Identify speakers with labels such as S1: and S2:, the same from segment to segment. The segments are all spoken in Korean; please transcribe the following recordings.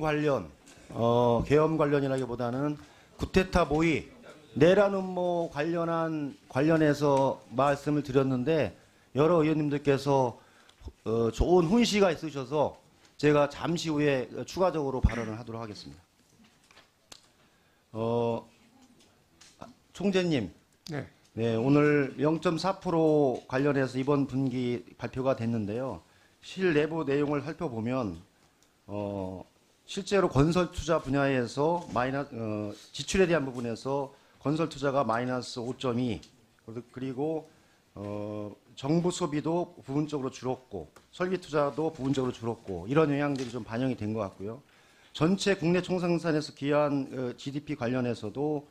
S1: 관련 어, 계엄 관련이라기보다는 구테타 모의 내란 음모 관련한 관련해서 말씀을 드렸는데 여러 의원님들께서 어, 좋은 훈시가 있으셔서 제가 잠시 후에 추가적으로 발언을 하도록 하겠습니다. 어, 아, 총재님,
S2: 네.
S1: 네, 오늘 0.4% 관련해서 이번 분기 발표가 됐는데요. 실 내부 내용을 살펴보면 어, 실제로 건설 투자 분야에서 마이너 어, 지출에 대한 부분에서 건설 투자가 마이너스 5.2 그리고 어, 정부 소비도 부분적으로 줄었고 설비 투자도 부분적으로 줄었고 이런 영향들이 좀 반영이 된 것 같고요. 전체 국내 총생산에서 기여한 어, GDP 관련해서도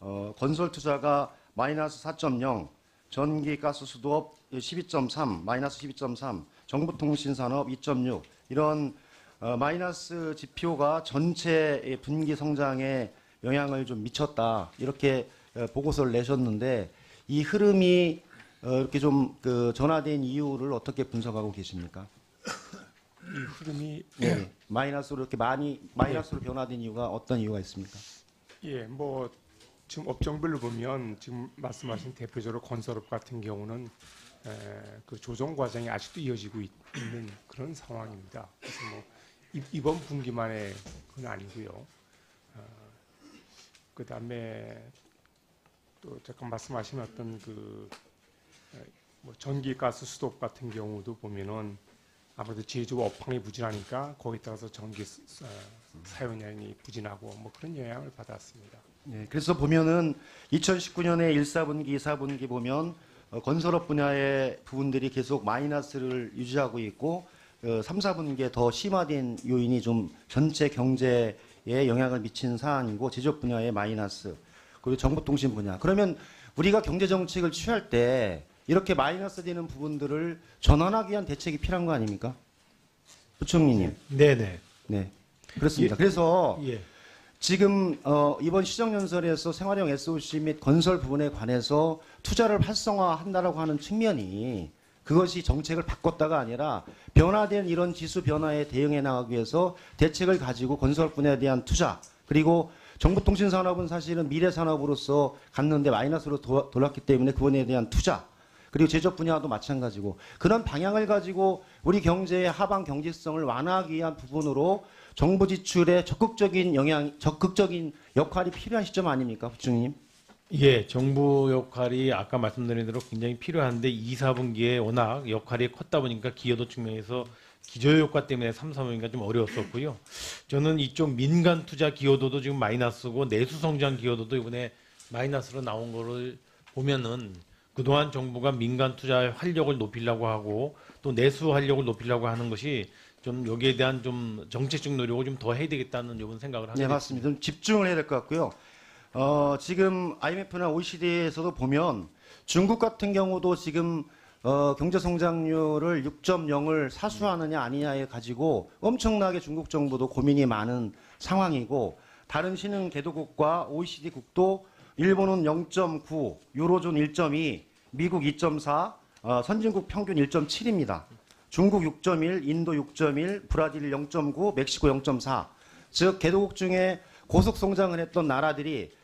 S1: 어, 건설 투자가 마이너스 4.0, 전기 가스 수도업 12.3, 마이너스 12.3, 정보통신산업 2.6 이런 어, 마이너스 지표가 전체의 분기 성장에 영향을 좀 미쳤다 이렇게 어, 보고서를 내셨는데 이 흐름이 어, 이렇게 좀 그 전화된 이유를 어떻게 분석하고 계십니까?
S2: 이 흐름이
S1: 네. 마이너스로 이렇게 많이 마이너스로 변화된 이유가 어떤 이유가 있습니까?
S2: 예, 뭐 지금 업종별로 보면 지금 말씀하신 대표적으로 건설업 같은 경우는 에, 그 조정 과정이 아직도 이어지고 있, 는 그런 상황입니다. 그래서 뭐 이, 이번 분기만의 건 아니고요. 어, 그 다음에 또 잠깐 말씀하신 어떤 그 에, 뭐 전기, 가스, 수도업 같은 경우도 보면은 아무래도 제조 업황이 부진하니까 거기에 따라서 전기 스- 어, 사용량이 부진하고 뭐 그런 영향을 받았습니다.
S1: 네, 그래서 보면은 2019년에 1, 4분기, 2, 4분기 보면 어, 건설업 분야의 부분들이 계속 마이너스를 유지하고 있고 어, 3, 4분기에 더 심화된 요인이 좀 전체 경제에 영향을 미친 사안이고 제조업 분야의 마이너스 그리고 정보통신 분야. 그러면 우리가 경제 정책을 취할 때 이렇게 마이너스 되는 부분들을 전환하기 위한 대책이 필요한 거 아닙니까? 부총리님.
S3: 네네.
S1: 네. 그렇습니다. 그래서
S3: 예.
S1: 지금 어, 이번 시정연설에서 생활형 SOC 및 건설 부분에 관해서 투자를 활성화한다라고 하는 측면이 그것이 정책을 바꿨다가 아니라 변화된 이런 지수 변화에 대응해 나가기 위해서 대책을 가지고 건설 분야에 대한 투자 그리고 정보통신 산업은 사실은 미래 산업으로서 갔는데 마이너스로 도- 돌았기 때문에 그분에 대한 투자 그리고 제조업 분야도 마찬가지고 그런 방향을 가지고 우리 경제의 하방 경제성을 완화하기 위한 부분으로 정부 지출에 적극적인 영향, 적극적인 역할이 필요한 시점 아닙니까, 부총리님?
S3: 예, 정부 역할이 아까 말씀드린 대로 굉장히 필요한데 2, 4분기에 워낙 역할이 컸다 보니까 기여도 측면에서 기저효과 때문에 3, 4분기가 좀 어려웠었고요. 저는 이쪽 민간 투자 기여도도 지금 마이너스고 내수 성장 기여도도 이번에 마이너스로 나온 거를 보면은 그동안 정부가 민간 투자 활력을 높이려고 하고 또 내수 활력을 높이려고 하는 것이 좀 여기에 대한 좀 정책적 노력을 좀 더 해야 되겠다는 이런 생각을 하게
S1: 네. 맞습니다. 좀 집중을 해야 될 것 같고요. 어, 지금 IMF나 OECD에서도 보면 중국 같은 경우도 지금 어, 경제 성장률을 6.0을 사수하느냐 아니냐에 가지고 엄청나게 중국 정부도 고민이 많은 상황이고 다른 신흥 개도국과 OECD 국도 일본은 0.9, 유로존 1.2, 미국 2.4, 어, 선진국 평균 1.7입니다. 중국 6.1, 인도 6.1, 브라질 0.9, 멕시코 0.4. 즉 개도국 중에 고속 성장을 했던 나라들이 어,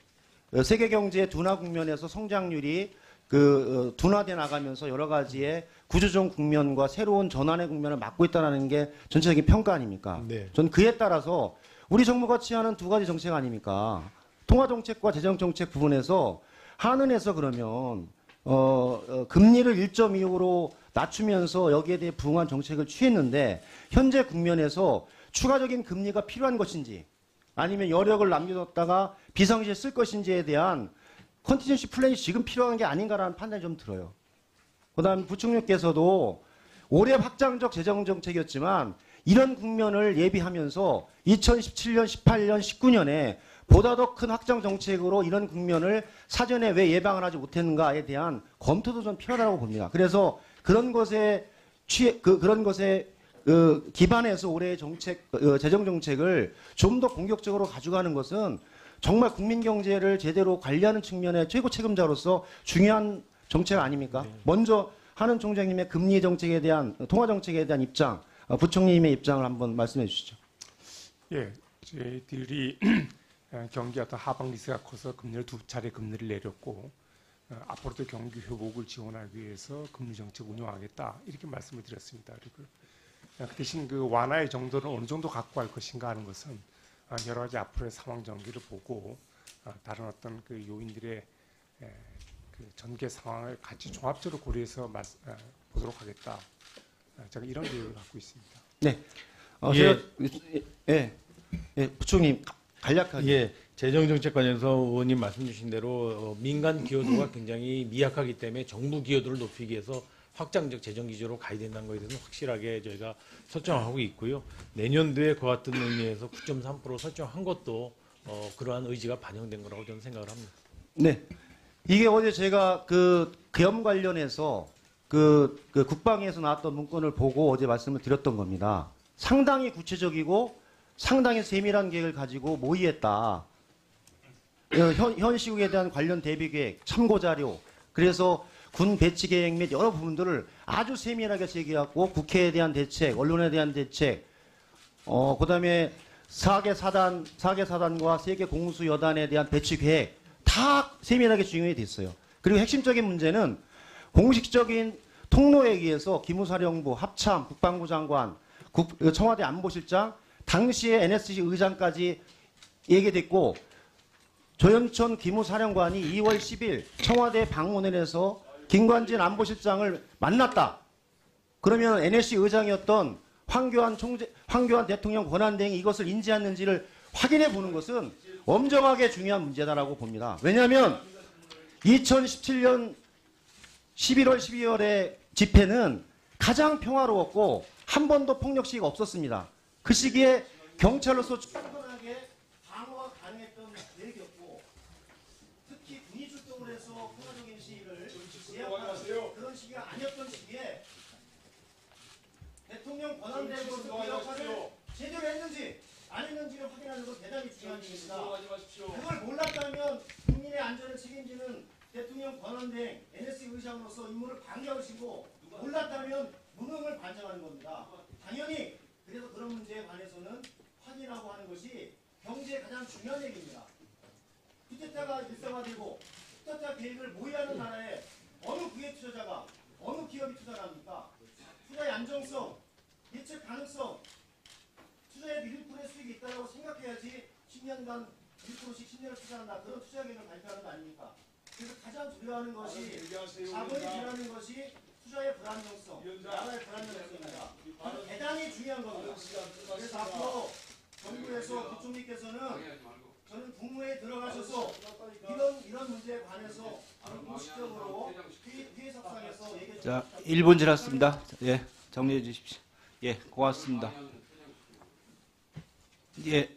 S1: 세계 경제의 둔화 국면에서 성장률이 그 어, 둔화돼 나가면서 여러 가지의 구조적 국면과 새로운 전환의 국면을 맞고 있다는 게 전체적인 평가 아닙니까?
S3: 네.
S1: 전 그에 따라서 우리 정부가 취하는 두 가지 정책 아닙니까? 통화 정책과 재정 정책 부분에서 한은에서 그러면 어, 어, 금리를 1.25로 낮추면서 여기에 대해 부응한 정책을 취했는데 현재 국면에서 추가적인 금리가 필요한 것인지 아니면 여력을 남겨뒀다가 비상시에 쓸 것인지에 대한 컨티전시 플랜이 지금 필요한 게 아닌가라는 판단이 좀 들어요. 그 다음 부총리께서도 올해 확장적 재정 정책이었지만 이런 국면을 예비하면서 2017년, 18년, 19년에 보다 더 큰 확장 정책으로 이런 국면을 사전에 왜 예방을 하지 못했는가에 대한 검토도 좀 필요하다고 봅니다. 그래서 그런 것에 취해 그 그런 것에 그 기반해서 올해의 정책 어, 재정 정책을 좀 더 공격적으로 가져가는 것은 정말 국민 경제를 제대로 관리하는 측면의 최고 책임자로서 중요한 정책 아닙니까? 먼저 하는 총장님의 금리 정책에 대한 통화 정책에 대한 입장, 어, 부총리님의 입장을 한번 말씀해 주시죠.
S2: 예, 저희들이 어, 경기 어떤 하방 리스가 커서 금리를 두 차례 금리를 내렸고 어, 앞으로도 경기 회복을 지원하기 위해서 금리 정책 운영하겠다 이렇게 말씀을 드렸습니다. 그리고 어, 그 대신 그 완화의 정도를 어느 정도 갖고 갈 것인가 하는 것은 어, 여러 가지 앞으로의 상황 전개를 보고 어, 다른 어떤 그 요인들의 에, 그 전개 상황을 같이 종합적으로 고려해서 말, 어, 보도록 하겠다. 어, 제가 이런 계획을 갖고 있습니다.
S1: 어,
S3: 예.
S1: 제가 예, 예, 부총님 간략하게.
S3: 예, 재정정책 관련해서 의원님 말씀 주신 대로 어, 민간 기여도가 굉장히 미약하기 때문에 정부 기여도를 높이기 위해서 확장적 재정 기조로 가야 된다는 것에 대해서는 확실하게 저희가 설정하고 있고요. 내년도에 그와 같은 의미에서 9.3% 설정한 것도 어, 그러한 의지가 반영된 거라고 저는 생각을 합니다.
S1: 네. 이게 어제 제가 그 계엄 관련해서 그, 그 국방에서 나왔던 문건을 보고 어제 말씀을 드렸던 겁니다. 상당히 구체적이고 상당히 세밀한 계획을 가지고 모의했다. 어, 현, 현 시국에 대한 관련 대비 계획, 참고 자료, 그래서 군 배치 계획 및 여러 부분들을 아주 세밀하게 제기하고 국회에 대한 대책, 언론에 대한 대책, 어, 그 다음에 4개 사단, 4개 사단과 3개 공수 여단에 대한 배치 계획 다 세밀하게 준용이 됐어요. 그리고 핵심적인 문제는 공식적인 통로에 의해서 기무사령부, 합참, 국방부 장관, 국- 청와대 안보실장, 당시에 NSC 의장까지 얘기됐고 조현천 기무사령관이 2월 10일 청와대 방문을 해서 김관진 안보실장을 만났다. 그러면 NSC 의장이었던 황교안 총재, 황교안 대통령 권한대행이 이것을 인지했는지를 확인해 보는 것은 엄정하게 중요한 문제다라고 봅니다. 왜냐하면 2017년 11월, 12월의 집회는 가장 평화로웠고 한 번도 폭력 시위가 없었습니다. 그 시기에 경찰로서 충분하게 방어가 가능했던 계획이었고 특히 군이 출동을 해서 평화적인 시위를 제압하는 그런 시기가 아니었던 시기에 대통령 권한대행으로서 그 역할을 제대로 했는지 안 했는지를 확인하는 건 대단히 중요한 일입니다. 그걸 몰랐다면 국민의 안전을 책임지는 대통령 권한대행 NSC 의장으로서 임무를 방해하시고 몰랐다면 무능을 반증하는 겁니다. 당연히 그래서 그런 문제에 관해서는 확인하고 하는 것이 경제에 가장 중요한 얘기입니다. 쿠데타가 일상화되고 쿠데타 계획을 모의하는 나라에 어느 기업 투자자가 어느 기업이 투자를 합니까? 투자의 안정성, 예측 가능성, 투자에도 1%의 수익이 있다고 생각해야지 10년간 1%씩 10년을 투자한다. 그런 투자 계획을 발표하는 거 아닙니까? 그래서 가장 두려워하는 것이 자본이 두려워하는 것이 투자의 불안정성, 나라의 불안정성입니다. 이거 대단히 중요한 겁니다. 그래서 앞으로 정부에서 부총리께서는 저는 국무회에 들어가셔서 이런 이런 문제에 관해서 공식적으로 회의, 회의 석상에서 얘기
S4: 자, 1분 지났습니다. 예, 정리해 주십시오. 예, 고맙습니다. 예,